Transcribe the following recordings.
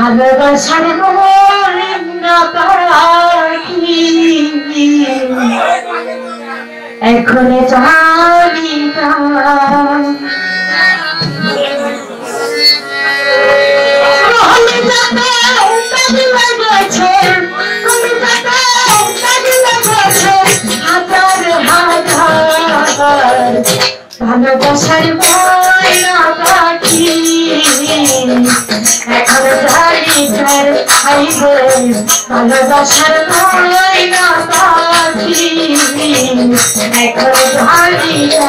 ভালোবাসার এখন জানি না। ভালোবাসার ময়না পাখি। এখন জানি তার খাইবে ভালোবাসার ময়না পাখি। এখন জানি না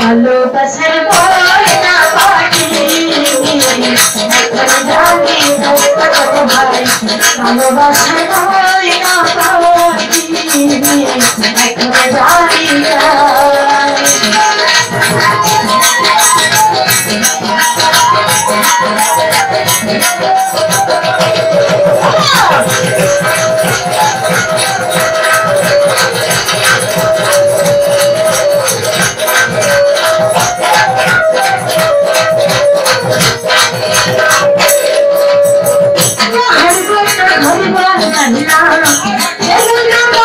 ভালোবাসার বয়না পাখি ভালোবাসার বয়না পাখি এখন জানি না Yes, I'm not.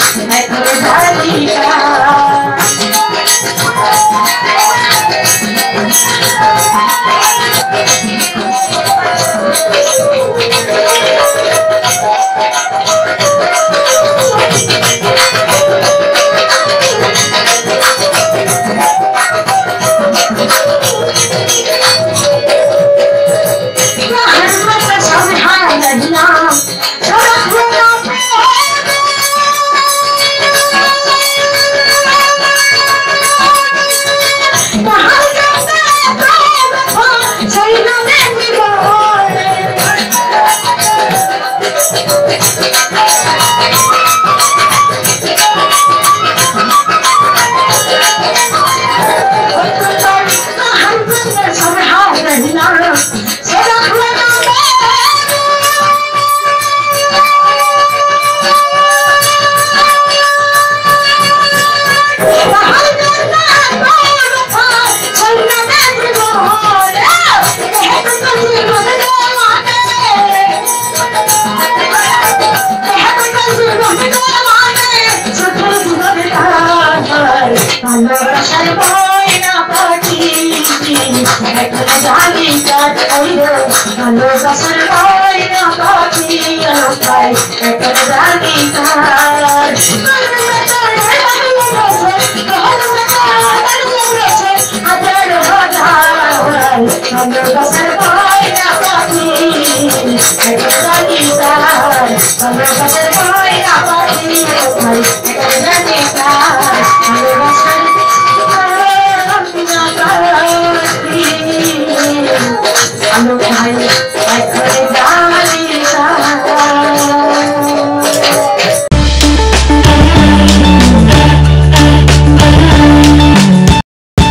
এখন জানিকা ভালোবাসার জানি কাজ হইল ভালোবাসার ময়না পাখি পাই এখন জানি কাজ ভালোবাসার ময়না পাখি এখন জানি কাজ ভালোবাসার ময়না পাখি